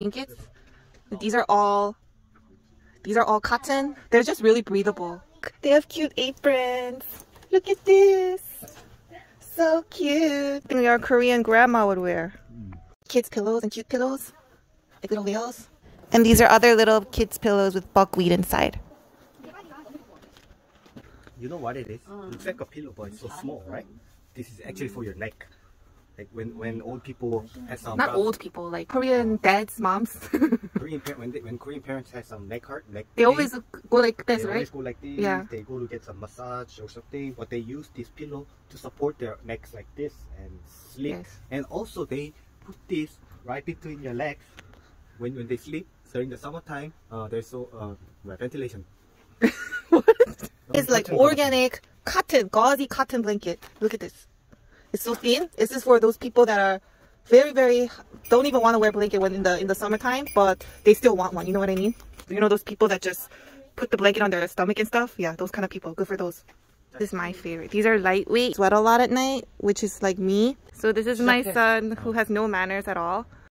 blankets. These are all these are all cotton. They're just really breathable. They have cute aprons. Look at this. So cute. I think our Korean grandma would wear. Kids pillows and cute pillows. Like little whales. And these are other little kids pillows with buckwheat inside. You know what it is? Looks like a pillow, but it's so small, right? This is actually for your neck. Like when, when old people have some Not old people, like Korean dads, moms. Korean when, they, when Korean parents have some neck hurt, neck they always go like they this, right? always go like this. Yeah. They go to get some massage or something, but they use this pillow to support their necks like this and sleep. Yes. And also they put this right between your legs when when they sleep during the summertime. Uh, there's so uh, well, ventilation. It's like organic cotton, gauzy cotton blanket. Look at this. It's so thin. This is for those people that are very, very don't even want to wear a blanket when in the in the summertime, but they still want one. You know what I mean? You know those people that just put the blanket on their stomach and stuff? Yeah, those kind of people. Good for those. This is my favorite. These are lightweight. Sweat a lot at night, which is like me. So this is my son who has no manners at all.